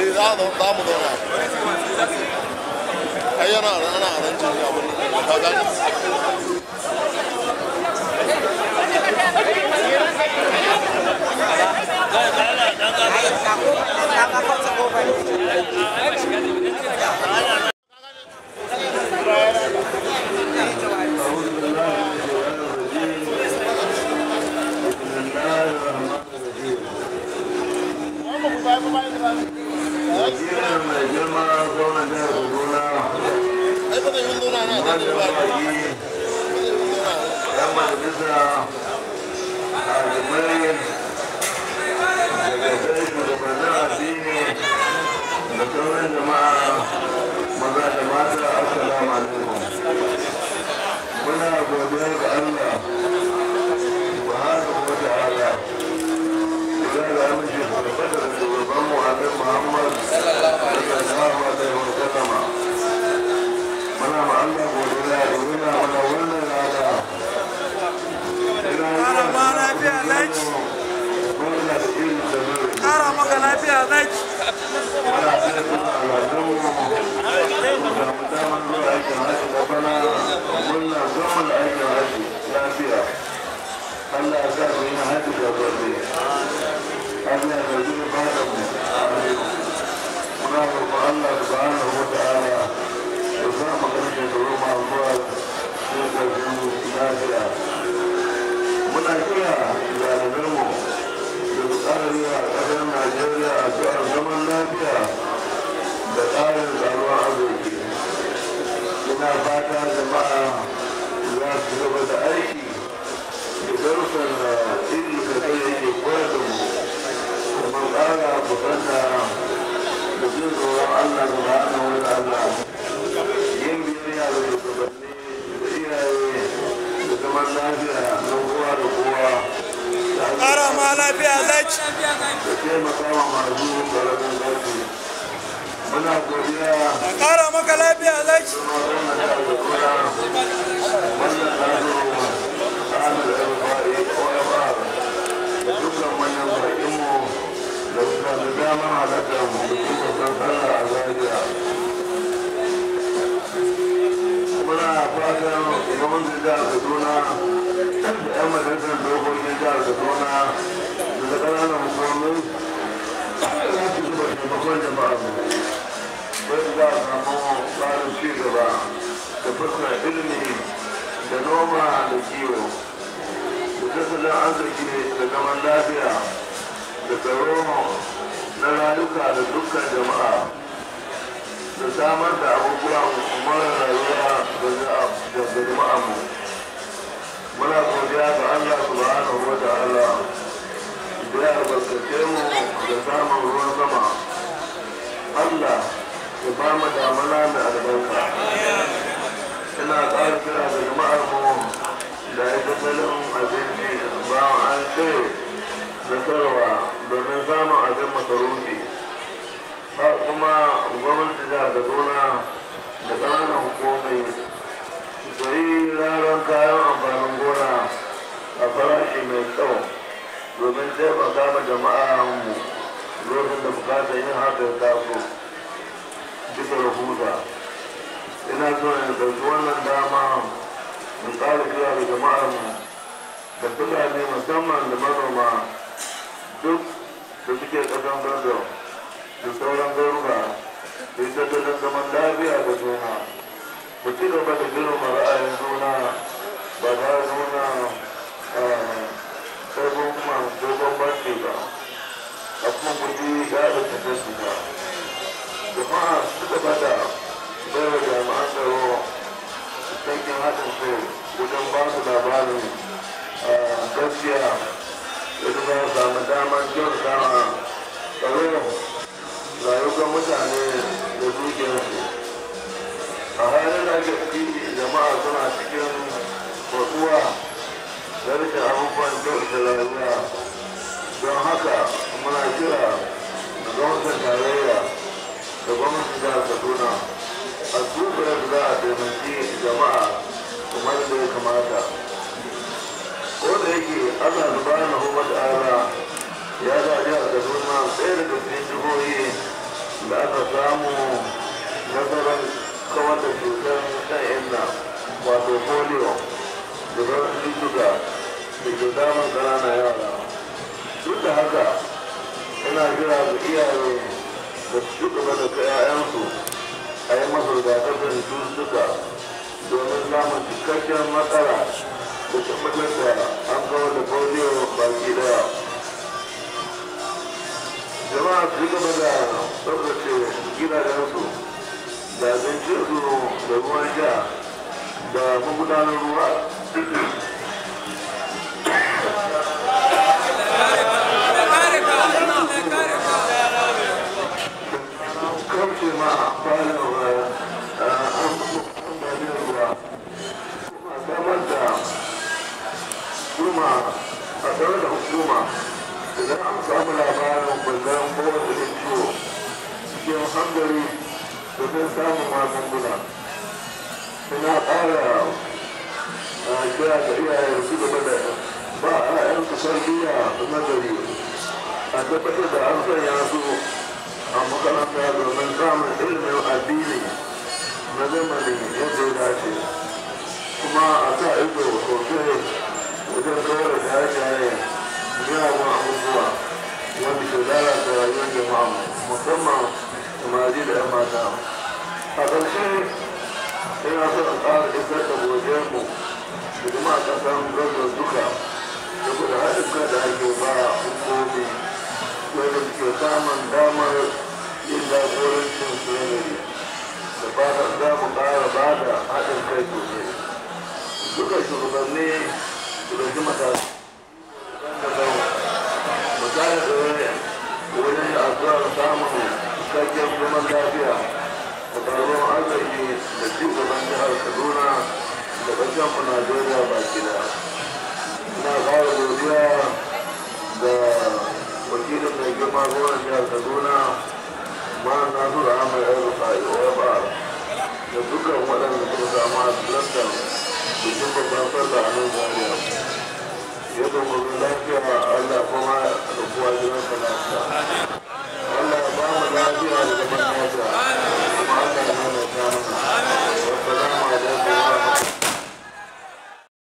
Eh, za mu za mu zauna. Ai yana nan ana nan jin abin nan. Ka gani? Ai ba zai yi zauna na da ba. Ba zai yi zauna. da sauran jama'a maza da mata assalamu alaikum muna godiya ga Allah zama da aikin haji lafiya Allah ya sa mu yi haji da gobe Allah ya muna kira jami'anmu da su ƙara yi a ƙasar Najeriya a addu'ar zaman lafiya da tsarin tsaron arziki. Ina fata jama'a za su gaba da aiki da darussan da iri da kai yake koyar da mu kuma ƙara kusanta da jin tsoron Allah rana wani Allah. Yin biyayya da shugabanni da iyaye da zaman lafiya Ƙara ma lafiya godiya Ƙara maka lafiya zaki. Taimakon jama'a mu. A samu tsarin ci gaba ilimi da noma da kiwo arziki da lafiya da na rayuka da dukkan jama'a samar da abubuwan mara rayuwa da. Muna godiya ga Allah subhanahu wa ta'ala da ya albarkace mu da samun ruwan sama. Allah ya ba mu damana mai albarka. Ina ƙara kira da jama'ar mu da ya tattalin abinci bayan an ce da sarwa domin samun abin masarufi. Ba kuma gwamnati da Kaduna da ƙananan hukumai su yi ranar kayan amfanin gona a farashi mai kyau domin jama'a mu lokacin da buƙatar yin haka ya taso bisa rahusa ina so in ɗauki wannan dama mu tsara kira da jama'ar mu da fulani musamman da manoma duk da suke ƙasan gado da sauran garuka da ita tattalin zaman lafiya da juna. Ku ci gaba da girma ra'ayin juna ba tare da su wajen ba su labarin gaskiya. Yadda za su samu damar kyautata ma tsaro. Rayuwar mutane da dukiyarsu. A halin da ake ciki jama'a suna cikin kwatsuwa da rikin abubuwan kyautata rayuwa. Don haka muna kira da gwamnatin tarayya da gwamnatin jihar kaduna a duba da za a taimaki jama'a kamar da ya kamata. Ko da yake allah subhanahu wa ta'ala ya zaɓi a kaduna tsaye da cikin jihohi da aka samu nasarar kawar da cutar kan inna wato polio da sauran cutuka da ke samun ƙananan yara. Duk da haka ina jira ga iyaye da su gaba da 'ya'yansu a yi masa rigakafin cututtuka. Domin samun cikakken matsala da tabbatar da an kawar da polio baki ɗaya. Jama'a su gaba da tsabtace gidajensu da abincinsu da ruwan sha da magudanar ruwa. Kuma a tare da hukuma idan an samu labarin bulgar kowace irin ciwo cikin hangari domin samun magunguna. Ina ƙara a kira ga iyaye su gaba da ba a yan su tarbiyya na gari a tabbatar da an sanya su a makaranta domin samun ilimin addini na zamani yadda ya dace. Kuma a sa ido sosai kawar da shaye-shaye abubuwa wanda samari da 'yan mata a ƙarshe ina in ƙara isar da godiyarmu ƙasar gaza duka saboda haɗin kai da ake samun damar yin jagorancin da haɗin kai sosai duka shugabanni su ɗauki addu'ar samun cikakken zaman lafiya. Da arziki da ci gaban jihar kaduna da ƙarshen ku najeriya baki da ina ƙara da wakilin mai girma gwamnan jihar kaduna ma nasiru ahmed el rufai ba da dukkan zaria yadda gobe lafiya Allah kuma da